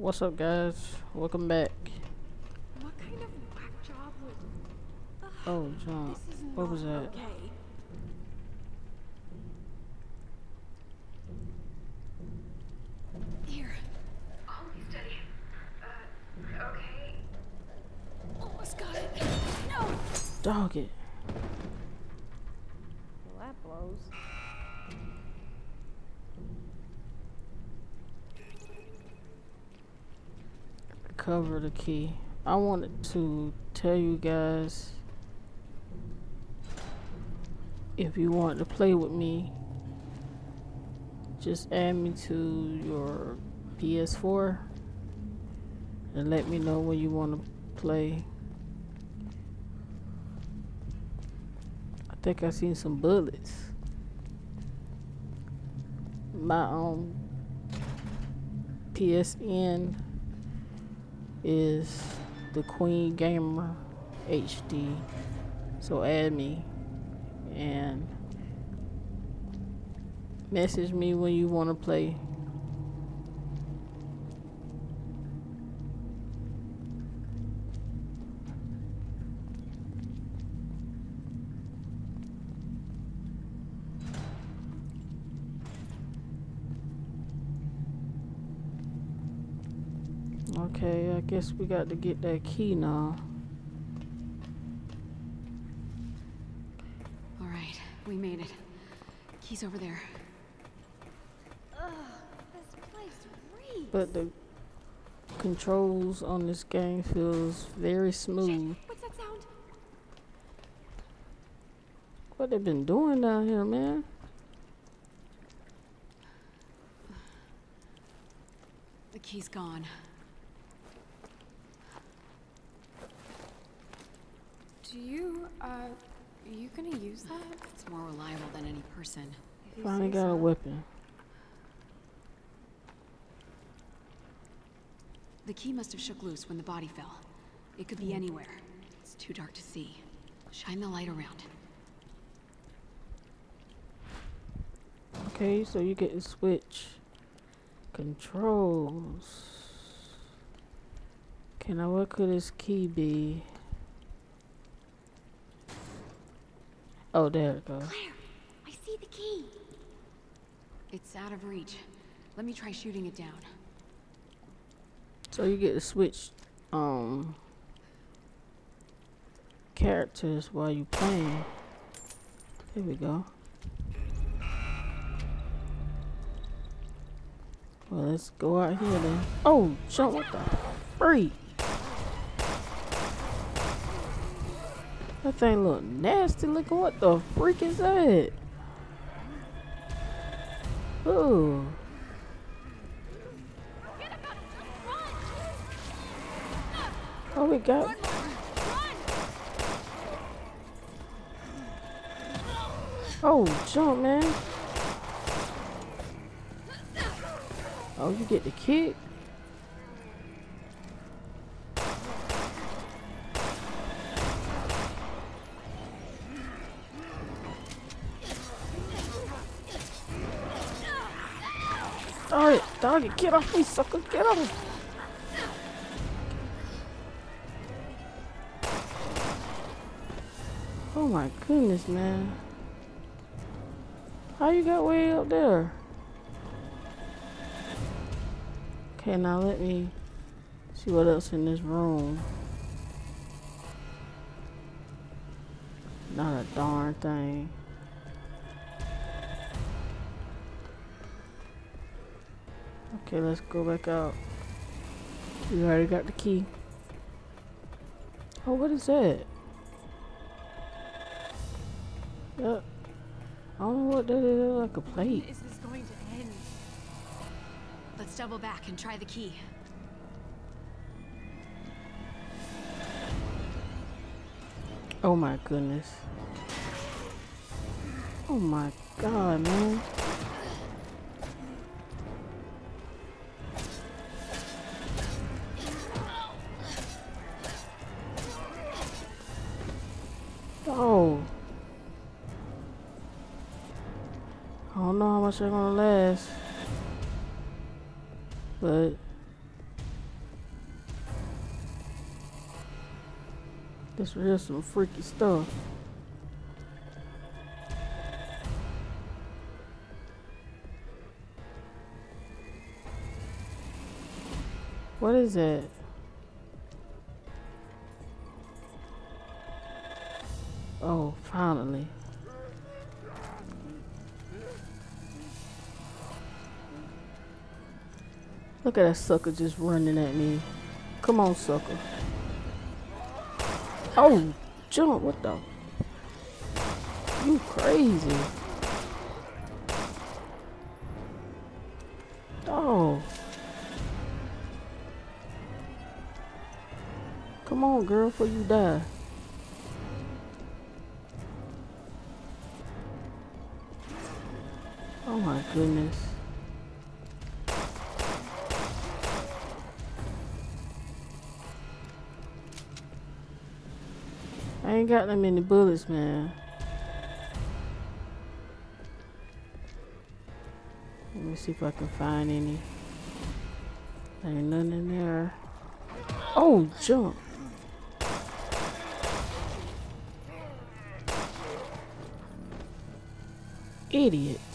What's up, guys? Welcome back. What kind of whack job was Oh, John. What was that? Okay. Here. Hold me steady. Uh, okay. Almost got it. No. Dog it. Well, that blows. Cover the key. I wanted to tell you guys if you want to play with me, just add me to your PS4 and let me know when you want to play. I think I seen some bullets. My own PSN is the Queen Gamer HD. So add me and message me when you want to play. Okay, I guess we got to get that key now. All right, we made it. Key's over there. Ugh, this place reeks. But the controls on this game feels very smooth. What's that sound? What they been doing down here, man? The key's gone. Do you, uh, are you gonna use that? It's more reliable than any person. If you Finally say got a weapon. The key must have shook loose when the body fell. It could be anywhere. It's too dark to see. Shine the light around. Okay, so you get to switch controls. Okay, now what could this key be? Oh, there it goes. Claire, I see the key. It's out of reach. Let me try shooting it down. So you get to switch um characters while you're playing. There we go. Well, let's go out here then. Oh, jump! What the freak? That thing look nasty. Look what the freak is that? Ooh. Oh, we got. Oh, jump, man. Oh, you get the kick. Dog it, dog it, get off me, sucker, get off. Oh my goodness, man. How you got way up there? Okay, now let me see what else in this room. Not a darn thing. Okay, let's go back out. We already got the key. Oh, what is that? Yep. I don't know what that is, like a plate. Is this going to end? Let's double back and try the key. Oh my goodness. Oh my god, man. Oh. I don't know how much they're gonna last. But. This is just some freaky stuff. What is it? Oh, finally. Look at that sucker just running at me. Come on, sucker. Oh, jump. What the? You crazy. Oh. Come on, girl, before you die. My goodness. I ain't got that many bullets, man. Let me see if I can find any. There ain't nothing in there. Oh, jump. Idiot.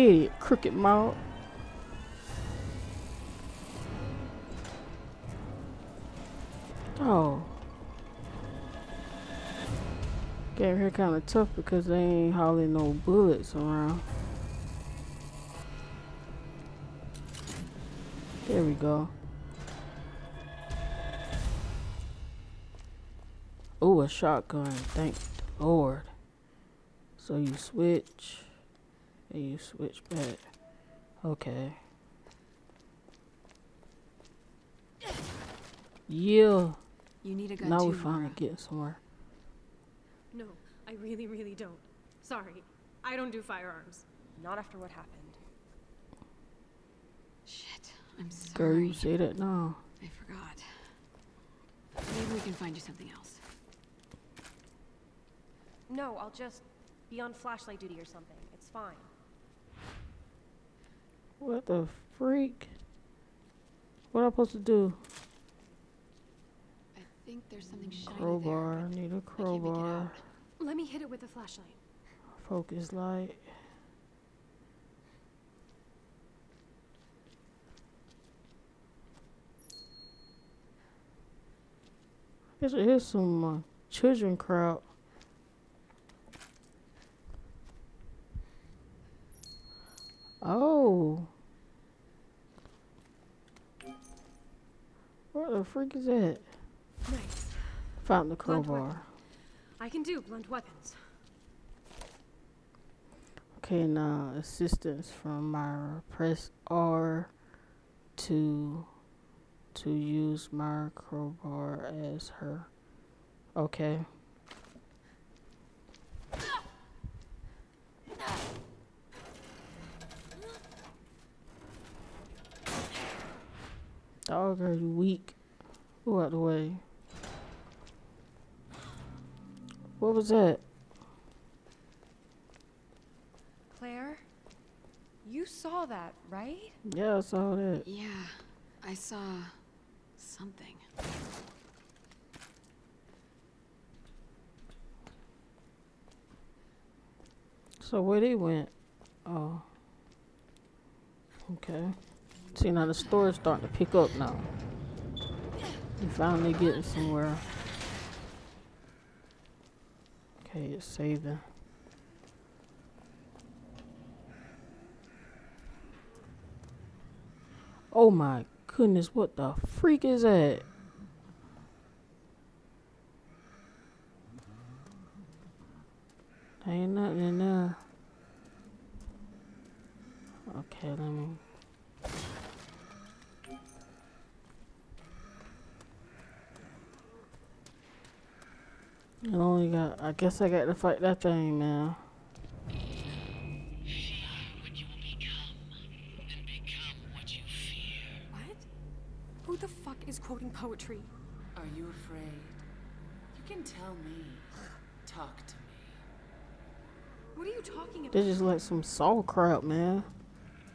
Idiot, crooked mouth. Oh. Getting here kind of tough because they ain't hardly no bullets around. There we go. Oh, a shotgun. Thank the Lord. So you switch. And you switch back. Okay. Yeah. You need a gun Now too, we finally Moira. getting somewhere. No, I really, really don't. Sorry. I don't do firearms. Not after what happened. Shit, I'm Girl, sorry. you say that now. I forgot. Maybe we can find you something else. No, I'll just be on flashlight duty or something. It's fine. What the freak? What am I supposed to do? I think there's something shiny Crowbar. I there. need a I make it crowbar. Let me hit it with a flashlight. Focus light. Guess here's some uh, children crowd. Oh. What the freak is that? Nice. Found the crowbar. I can do blunt weapons. Okay, now assistance from Myra. Press R to to use Myra crowbar as her. Okay. Dog, are you weak? Go out the way. What was that? Claire? You saw that, right? Yeah, I saw that. Yeah, I saw something. So where they went? Oh. Okay. See now the store is starting to pick up now. You finally getting somewhere. Okay, it's saving. Oh my goodness, what the freak is that? Ain't nothing in there. Okay, let me. I only got. I guess I got to fight that thing now. Who the fuck is quoting poetry. Are you afraid? You can tell me. Talk to me. What are you talking about? They just like some soul crap, man.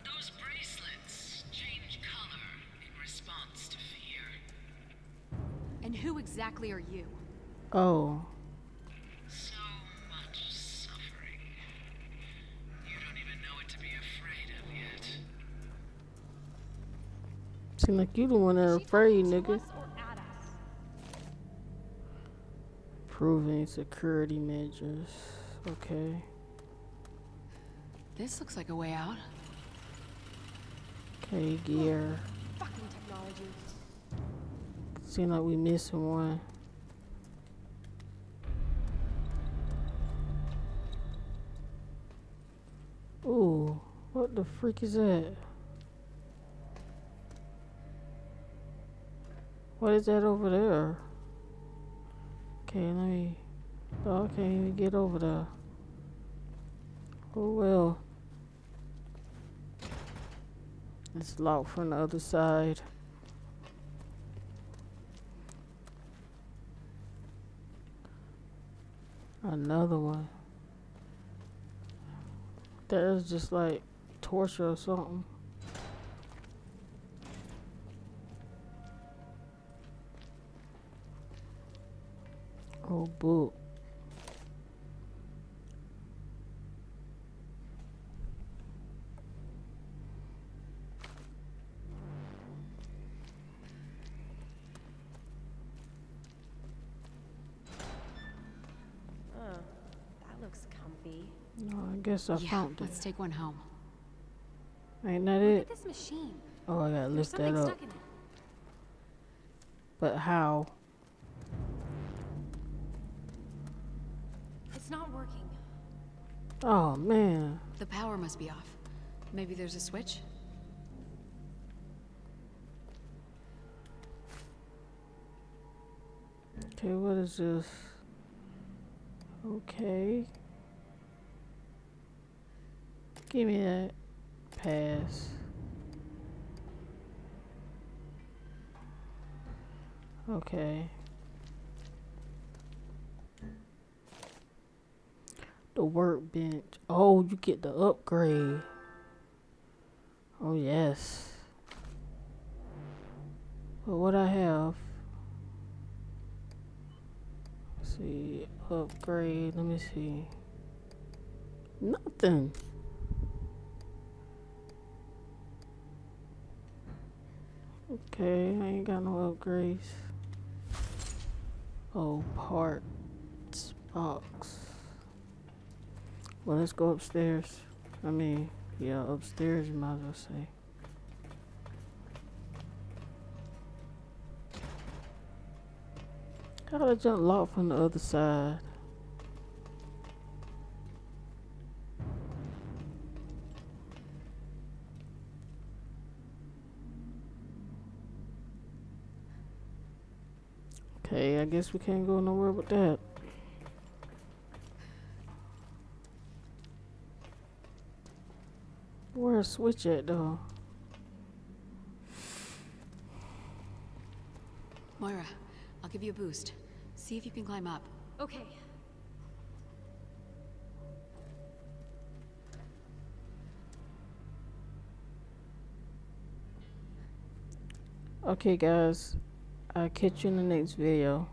Those bracelets change color in response to fear. And who exactly are you? Oh, seem like you the one that She afraid, talking to nigga. us or at us? Proving security measures. Okay. This looks like a way out. Okay, gear. Fucking technology. Seem like we missing one. Ooh, what the freak is that? What is that over there? Okay, let me. Oh, I can't even get over there. Oh well. It's locked from the other side. Another one. That is just like torture or something. Oh, boo. That looks comfy. No, I guess I yeah, found let's it. take one home. Ain't that Look it? at this machine. Oh, I gotta There's lift that up. stuck in it. But how? It's not working. Oh man. The power must be off. Maybe there's a switch? Okay, what is this? Okay. Give me that. Pass. Okay. The workbench. Oh, you get the upgrade. Oh, yes. But what I have. Let's see. Upgrade. Let me see. Nothing. Okay, I ain't got no upgrades. Oh, parts box. Well, let's go upstairs. I mean, yeah, upstairs, you might as well say. Did jump lock from the other side? Okay, I guess we can't go nowhere with that. Where's switch at though? Moira, I'll give you a boost. See if you can climb up. Okay. Okay guys, I'll catch you in the next video.